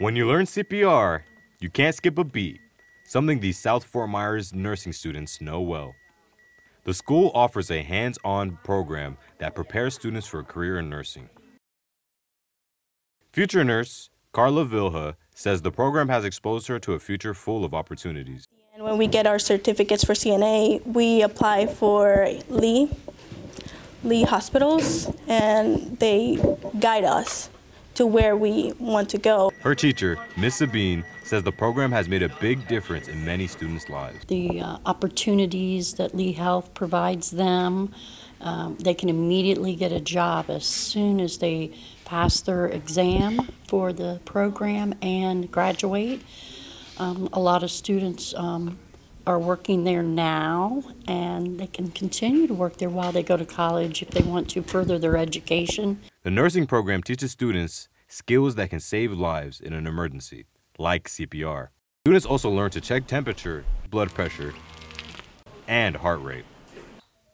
When you learn CPR, you can't skip a beat, something these South Fort Myers nursing students know well. The school offers a hands on program that prepares students for a career in nursing. Future nurse Carla Vilha says the program has exposed her to a future full of opportunities. And when we get our certificates for CNA, we apply for Lee, Lee hospitals, and they guide us to where we want to go. Her teacher, Miss Sabine, says the program has made a big difference in many students' lives. The uh, opportunities that Lee Health provides them, um, they can immediately get a job as soon as they pass their exam for the program and graduate. Um, a lot of students um, are working there now, and they can continue to work there while they go to college if they want to further their education. The nursing program teaches students skills that can save lives in an emergency, like CPR. Students also learn to check temperature, blood pressure, and heart rate.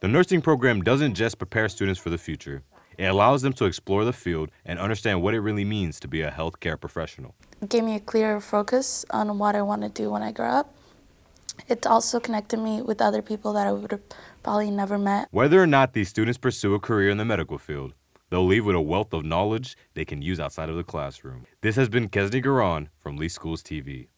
The nursing program doesn't just prepare students for the future, it allows them to explore the field and understand what it really means to be a healthcare professional. It gave me a clearer focus on what I want to do when I grow up. It also connected me with other people that I would have probably never met. Whether or not these students pursue a career in the medical field, they'll leave with a wealth of knowledge they can use outside of the classroom. This has been Kesny Guirand from Lee Schools TV.